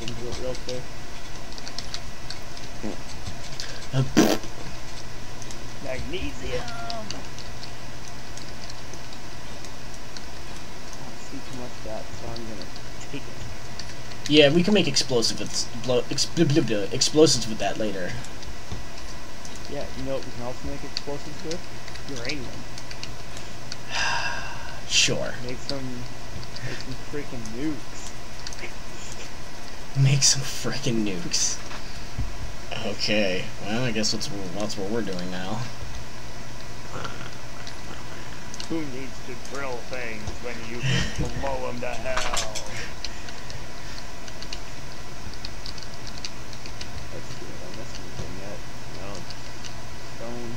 look into it real quick. Magnesium! I don't see too much of that, so I'm gonna take it. Yeah, we can make explosive with blo- ex- blah, blah, blah, explosives with that later. Yeah, you know what we can also make explosives with? Uranium. Sure. Make some, make some freaking nukes. Make some freaking nukes. Okay, well, I guess that's, that's what we're doing now. Who needs to drill things when you can blow them to hell? Let's see if I missed anything yet. Stone.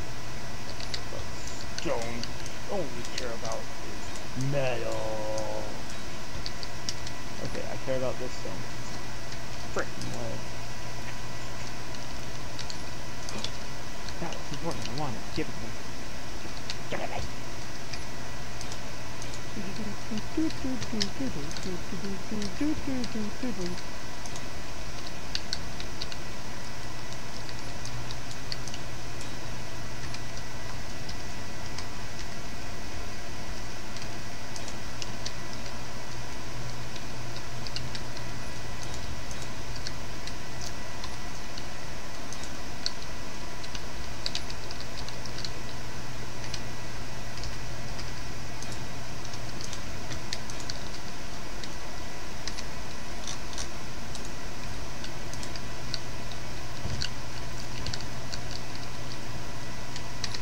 Stone. All we care about is metal. Okay, I care about this stone. Freaking way. That was important. I want it. Give it to me. Give it to me.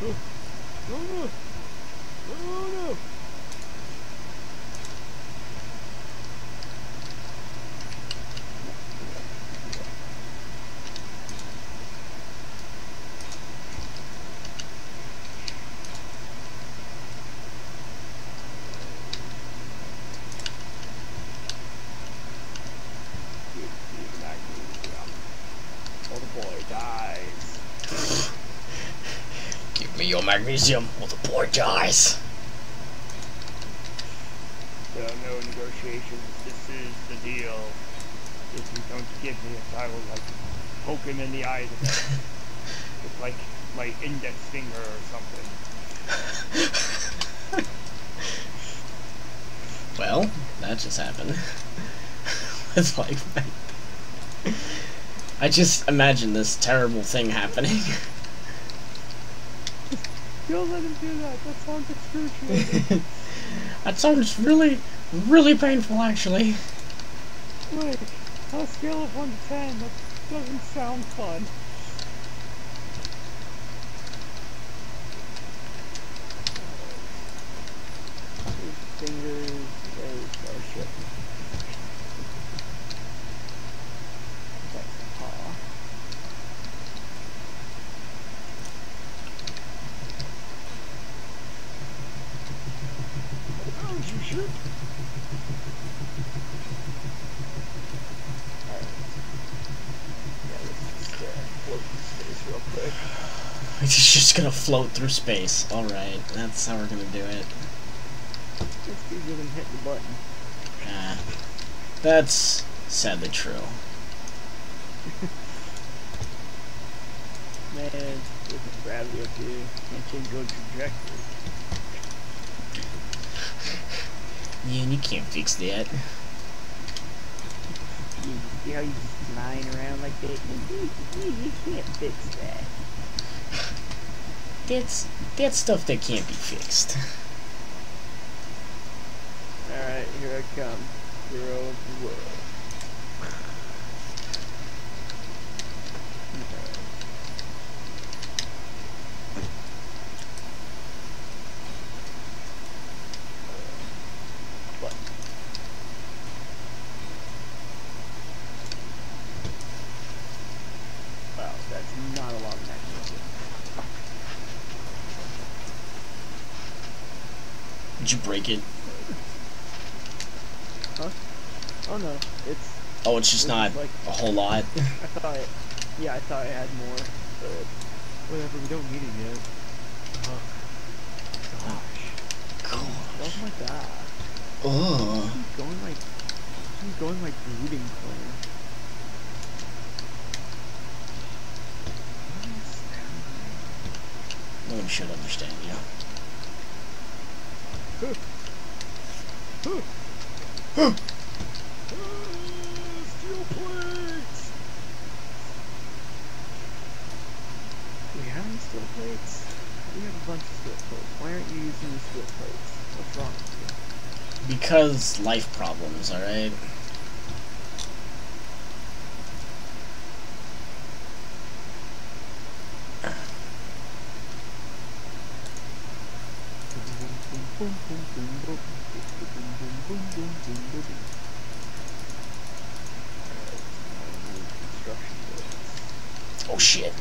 Oh no! no, no! no. Me your magnesium, or the boy dies. There are no negotiations. This is the deal. If you don't give me it, I will like poke him in the eye with, with like my index finger or something. Well, that just happened. it's like, I just imagine this terrible thing happening. Don't let him do that. That sounds excruciating. that sounds really, really painful, actually. Wait, on a scale of 1 to 10, that doesn't sound fun. His fingers, there's no shit. That's a paw. Oh, you shoot! Alright. Yeah, let's just uh, float in space real quick. It's just gonna float through space. Alright, that's how we're gonna do it. Just easier than hit the button. Ah, that's sadly true. Man, with gravity up here, can't change your trajectory. Yeah, you can't fix that. You see how you just flying around like that? You, you, you can't fix that. That's that's stuff that can't be fixed. Alright, here I come. Hero of the world. You break it? Huh? Oh no, it's. Oh, it's just not like, a whole lot. I thought, it, yeah, I thought I had more, but whatever. We don't need it yet. Oh, gosh. Gosh. my like that. Oh. He's going like, he's going like brooding for No one should understand you. Steel plates! We have steel plates? We have a bunch of steel plates. Why aren't you using the steel plates? What's wrong with you? Because life problems, alright? Oh shit.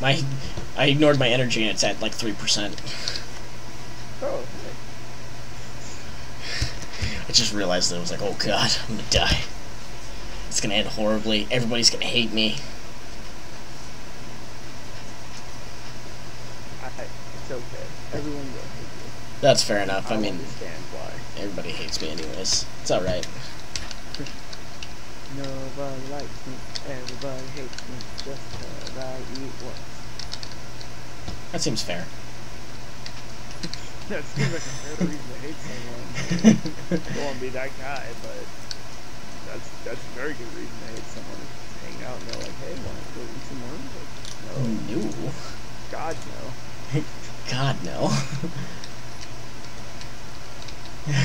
My I ignored my energy and it's at like three percent. Oh, okay. I just realized that I was like, oh god, I'm gonna die. It's gonna end horribly. Everybody's gonna hate me. I, it's okay. Everyone will hate you. That's fair enough. I mean, everybody hates me anyways. It's alright. Nobody likes me. Everybody hates me. Just 'cause I eat once. That seems fair. That seems like a fair reason to hate someone. I Don't want to be that guy, but that's that's a very good reason to hate someone. Just hang out and they're like, hey, want to go eat some worms? Like, no. no. God, no. God, no. Ugh.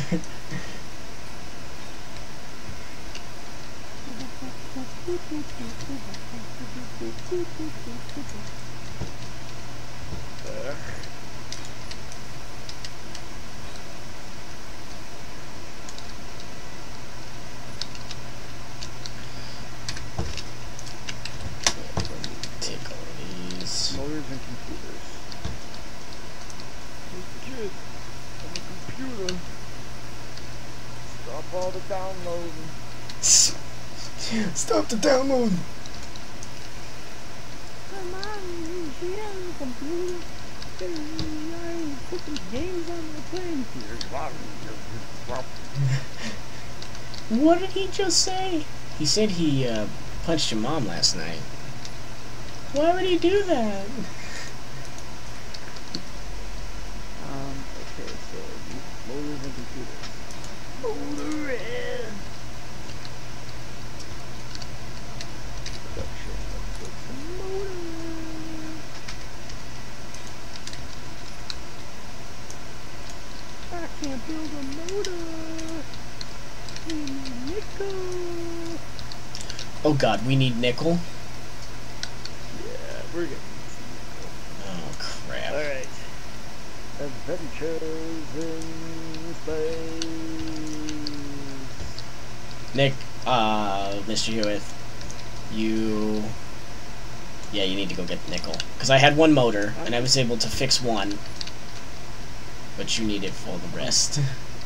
Take all these. Motors and computers. Kid, a computer. Stop all the downloading. Stop the download. Come on, you on the computer. I put some games on my plane. What did he just say? He said he uh, punched your mom last night. Why would he do that? Um, okay, so you- motors and computers. Build a motor. We need nickel. Oh god, we need nickel. Yeah, we're gonna need nickel. Oh crap. Alright. Adventures in space. Nick, uh, Mr. Hueth, you. Yeah, you need to go get the nickel. Because I had one motor, and I was able to fix one. But you need it for the rest.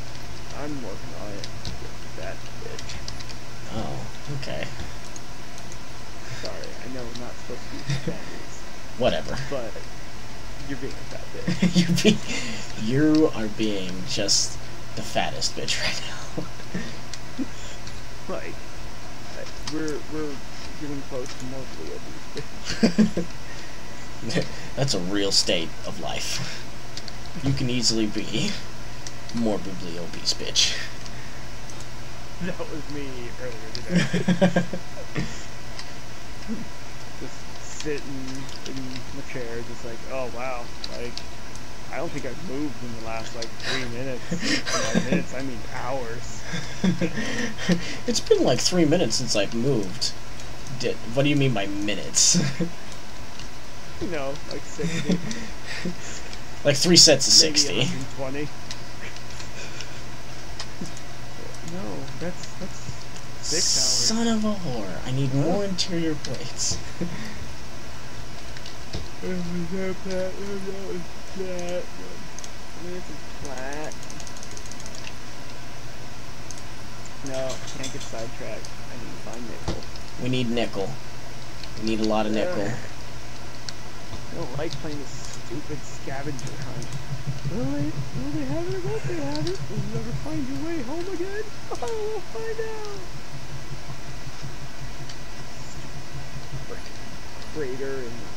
I'm working on it. That bitch. Oh, okay. Sorry, I know we're not supposed to use standards, Whatever. but you're being a fat bitch. you be, you are being just the fattest bitch right now. like, we're we're getting close to morbidly obese. That's a real state of life. You can easily be morbidly obese, bitch. that was me earlier today. just sitting in the chair, just like, oh wow, like I don't think I've moved in the last like three minutes. Minutes, I mean hours. it's been like three minutes since I've moved. Did, what do you mean by minutes? You know, like sixty, like three sets of maybe 60. 120. no, that's that's six hours. Son of a whore. I need more interior plates. Is that flat? Oh, that was flat. I mean, it's flat. No, can't get sidetracked. I need to find nickel. We need nickel. We need a lot of nickel. Ugh. I don't like playing this stupid scavenger hunt. Will they, will they have it? Won't they have it? Will you ever find your way home again? Oh, we'll find out. Crater and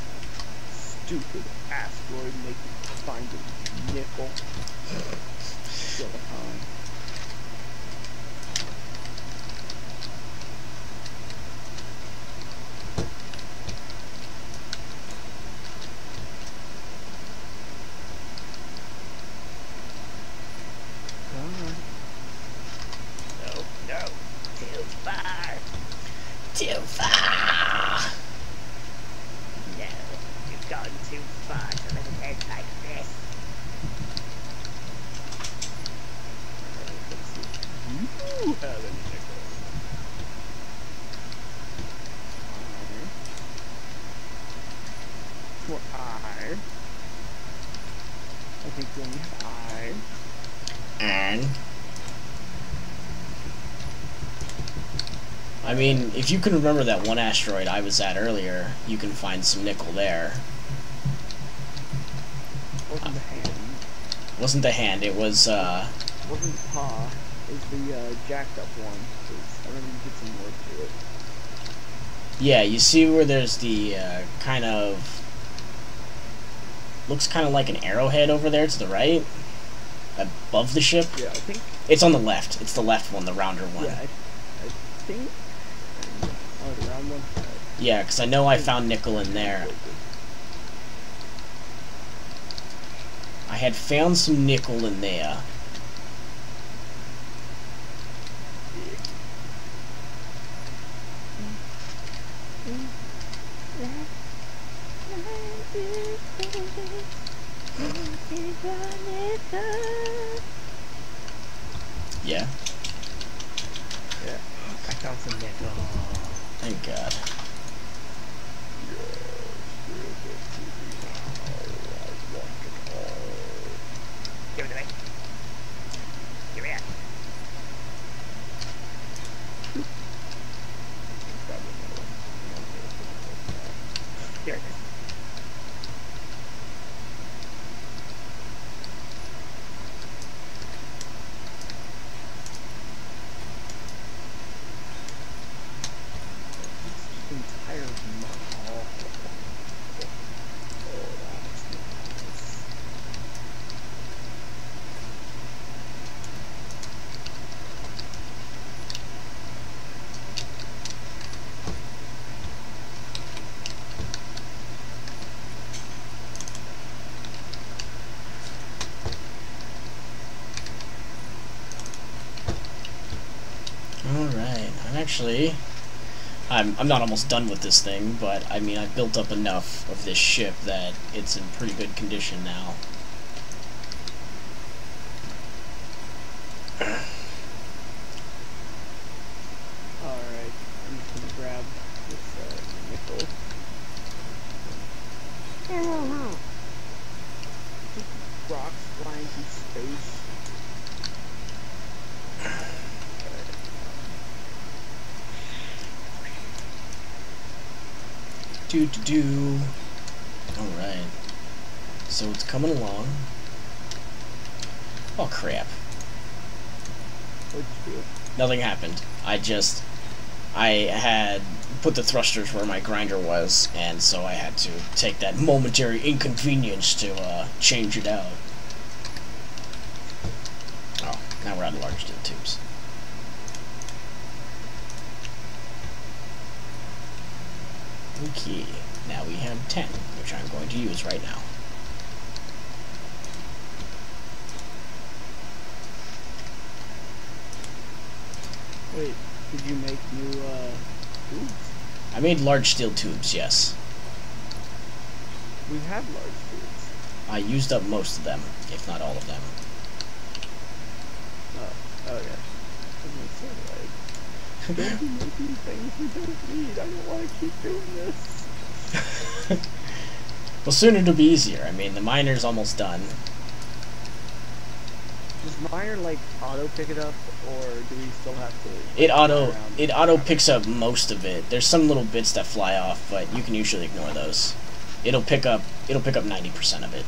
stupid asteroid make you find a nickel. Silicon. Too far. Too far. No, you've gone too far to live a day like this. Let's see if you have any nickels. For I. I think you only have I. And I mean, if you can remember that one asteroid I was at earlier, you can find some nickel there. Wasn't the hand. Wasn't the hand, it was uh Wasn't the paw. It was the uh, jacked up one. 'cause I remember you did some work to it. yeah, you see where there's the uh, kind of looks kind of like an arrowhead over there to the right above the ship. Yeah, I think. It's on the left. It's the left one, the rounder one. Yeah, I, I think. Oh, the round one. Yeah, because I know I found nickel in there. I had found some nickel in there. Yeah, Yeah, I found some nickel. thank God it to me. Give it. Here it is. Entire mall. Oh, that's nice. Alright, I'm actually... I'm, I'm not almost done with this thing, but I mean, I've built up enough of this ship that it's in pretty good condition now. Alright, I'm just gonna grab this uh, nickel. Just rocks flying through space. Do do do. Alright. So it's coming along. Oh crap. Nothing happened. I just. I had put the thrusters where my grinder was, and so I had to take that momentary inconvenience to uh, change it out. Oh, now we're out of large tubes. Okay, now we have 10, which I'm going to use right now. Wait, did you make new, uh, tubes? I made large steel tubes, yes. We have large tubes. I used up most of them, if not all of them. Oh, oh yeah. Don't be making things we don't need. I don't want to keep doing this. well, soon it'll be easier. I mean, the miner's almost done. Does miner like, auto pick it up, or do we still have to... It auto it auto picks up most of it. There's some little bits that fly off, but you can usually ignore those. It'll pick up it'll pick up 90% of it.